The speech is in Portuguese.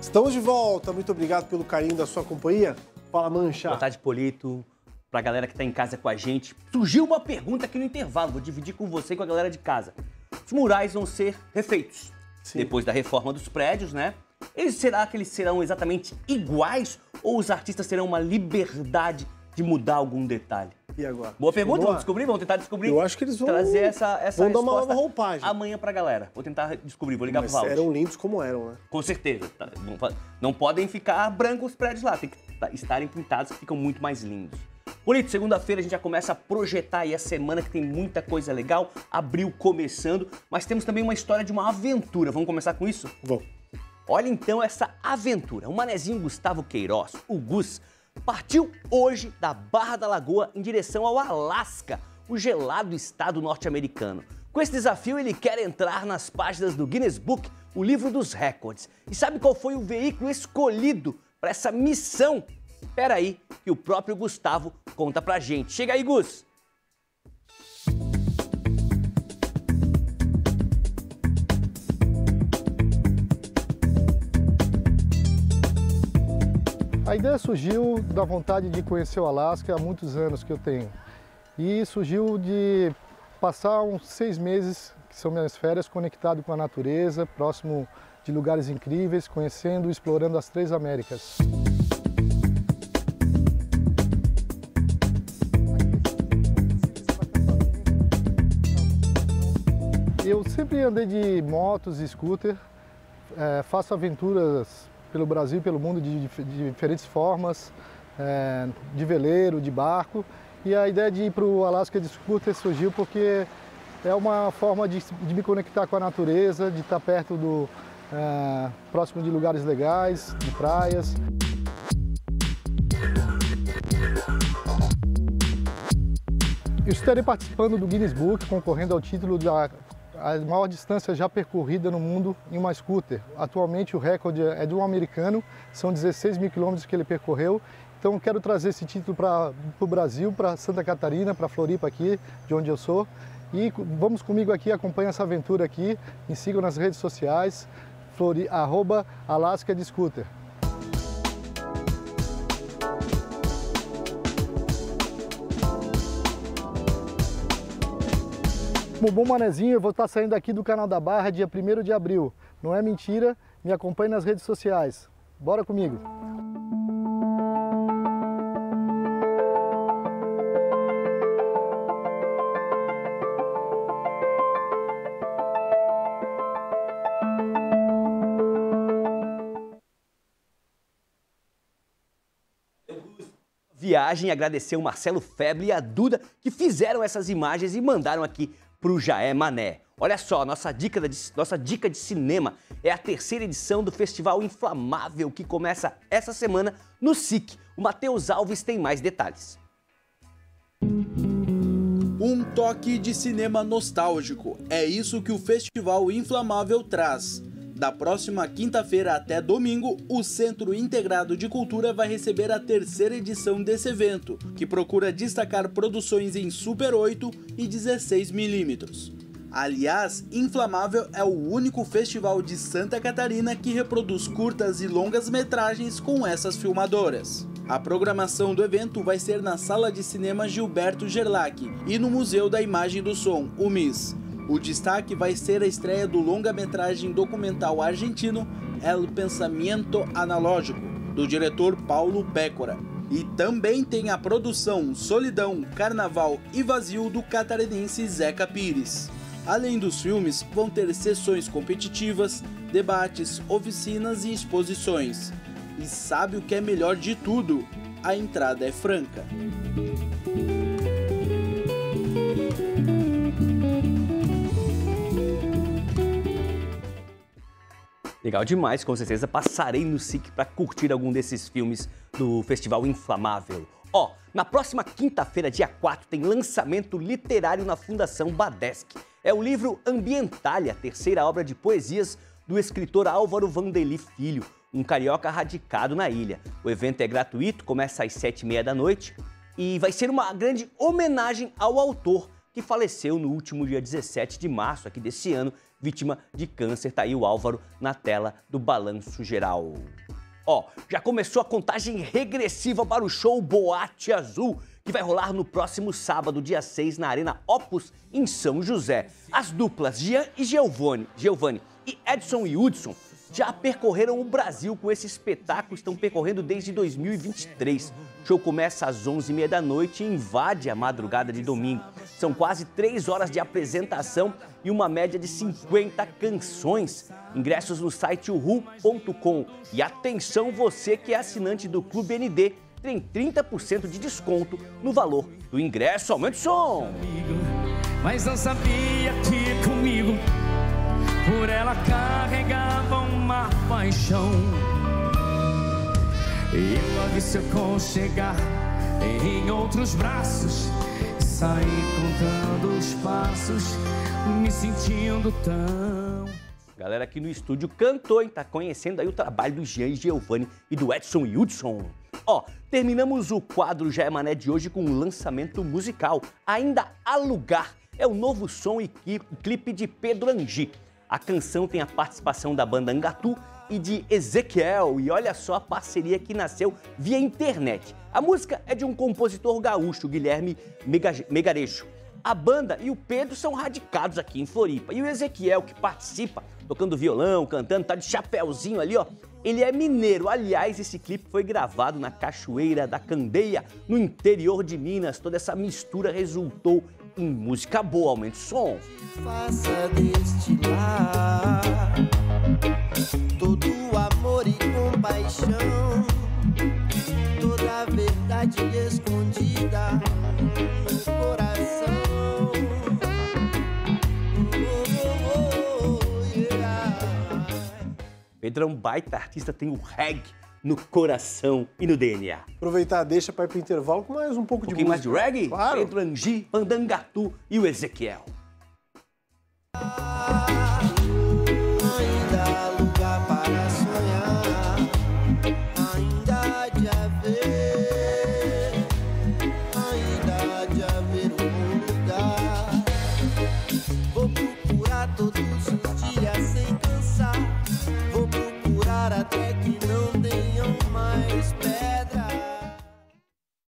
Estamos de volta. Muito obrigado pelo carinho da sua companhia. Fala, Mancha. Boa tarde, Polito. Pra galera que tá em casa com a gente. Surgiu uma pergunta aqui no intervalo. Vou dividir com você e com a galera de casa. Os murais vão ser refeitos. Sim. Depois da reforma dos prédios, né? Eles, será que eles serão exatamente iguais ou os artistas terão uma liberdade de mudar algum detalhe? E agora? Boa pergunta, vamos descobrir, vamos tentar descobrir. Eu acho que eles vão trazer essa, essa vão dar uma nova roupagem amanhã pra galera. Vou tentar descobrir, vou ligar Mas pro Valde. eram lindos como eram, né? Com certeza. Tá, não podem ficar brancos os prédios lá, tem que estarem pintados que ficam muito mais lindos. Bonito, segunda-feira a gente já começa a projetar aí a semana que tem muita coisa legal. Abril começando, mas temos também uma história de uma aventura. Vamos começar com isso? Vamos. Olha então essa aventura. O manezinho Gustavo Queiroz, o Gus, partiu hoje da Barra da Lagoa em direção ao Alasca, o gelado estado norte-americano. Com esse desafio, ele quer entrar nas páginas do Guinness Book, o livro dos recordes. E sabe qual foi o veículo escolhido para essa missão? Espera aí que o próprio Gustavo conta pra gente. Chega aí, Gus! A ideia surgiu da vontade de conhecer o Alasca há muitos anos que eu tenho. E surgiu de passar uns seis meses, que são minhas férias, conectado com a natureza, próximo de lugares incríveis, conhecendo e explorando as três Américas. Eu sempre andei de motos e scooter, é, faço aventuras pelo Brasil e pelo mundo de, de diferentes formas, é, de veleiro, de barco. E a ideia de ir para o Alasca de scooter surgiu porque é uma forma de, de, me conectar com a natureza, de estar perto do é, próximo de lugares legais, de praias. Eu estarei participando do Guinness Book, concorrendo ao título da a maior distância já percorrida no mundo em uma scooter. Atualmente o recorde é de um americano, são 16 mil quilômetros que ele percorreu. Então quero trazer esse título para o Brasil, para Santa Catarina, para Floripa aqui, de onde eu sou. E vamos comigo aqui, acompanhe essa aventura aqui, me sigam nas redes sociais, flori, arroba Alaska de Scooter. Bom Manezinho, eu vou estar saindo aqui do canal da Barra dia 1 de abril. Não é mentira, me acompanhe nas redes sociais. Bora comigo! Viagem agradecer o Marcelo Febre e a Duda que fizeram essas imagens e mandaram aqui pro Jaé Mané. Olha só, nossa dica, de, nossa dica de cinema é a terceira edição do Festival Inflamável, que começa essa semana no SIC. O Matheus Alves tem mais detalhes. Um toque de cinema nostálgico. É isso que o Festival Inflamável traz. Da próxima quinta-feira até domingo, o Centro Integrado de Cultura vai receber a terceira edição desse evento, que procura destacar produções em Super 8 e 16mm. Aliás, Inflamável é o único festival de Santa Catarina que reproduz curtas e longas metragens com essas filmadoras. A programação do evento vai ser na Sala de Cinema Gilberto Gerlach e no Museu da Imagem do Som, o MIS. O destaque vai ser a estreia do longa-metragem documental argentino El Pensamento Analógico, do diretor Paulo Pécora. E também tem a produção Solidão, Carnaval e Vazio do catarinense Zeca Pires. Além dos filmes, vão ter sessões competitivas, debates, oficinas e exposições. E sabe o que é melhor de tudo? A entrada é franca. Legal demais, com certeza passarei no SIC para curtir algum desses filmes do Festival Inflamável. Ó, na próxima quinta-feira, dia 4, tem lançamento literário na Fundação Badesc. É o livro Ambientalha, terceira obra de poesias do escritor Álvaro Vandeli Filho, um carioca radicado na ilha. O evento é gratuito, começa às sete e meia da noite e vai ser uma grande homenagem ao autor que faleceu no último dia 17 de março aqui desse ano, vítima de câncer. Tá aí o Álvaro na tela do Balanço Geral. Ó, já começou a contagem regressiva para o show Boate Azul, que vai rolar no próximo sábado, dia 6, na Arena Opus, em São José. As duplas Jean e Giovanni, Giovanni e Edson e Hudson já percorreram o Brasil com esse espetáculo, estão percorrendo desde 2023. O show começa às 11h30 da noite e invade a madrugada de domingo. São quase três horas de apresentação e uma média de 50 canções. Ingressos no site uhu.com. E atenção você que é assinante do Clube ND, tem 30% de desconto no valor do ingresso. Aumente o som! Mas não sabia que comigo paixão. E logo se aconchegar em outros braços, sair contando os passos, me sentindo tão. Galera aqui no estúdio cantou, hein? Tá conhecendo aí o trabalho do Jean Giovanni e do Edson Hudson. Ó, terminamos o quadro Já é Mané de hoje com um lançamento musical. Ainda há lugar é o novo som e clipe de Pedro Angi. A canção tem a participação da banda Angatu e de Ezequiel. E olha só a parceria que nasceu via internet. A música é de um compositor gaúcho, Guilherme Megarejo. A banda e o Pedro são radicados aqui em Floripa. E o Ezequiel, que participa, tocando violão, cantando, tá de chapéuzinho ali, ó. Ele é mineiro. Aliás, esse clipe foi gravado na Cachoeira da Candeia, no interior de Minas. Toda essa mistura resultou em música boa. Aumente o som. Faça destilar todo amor e compaixão, toda a verdade escondida no coração. Oh, oh, oh, yeah. Pedrão baita artista, tem o reggae no coração e no DNA. Aproveitar, deixa para ir pro intervalo com mais um pouco Um de pouquinho mais de música. reggae? Claro. Pedro Angi, Pandangatu e o Ezequiel. Ainda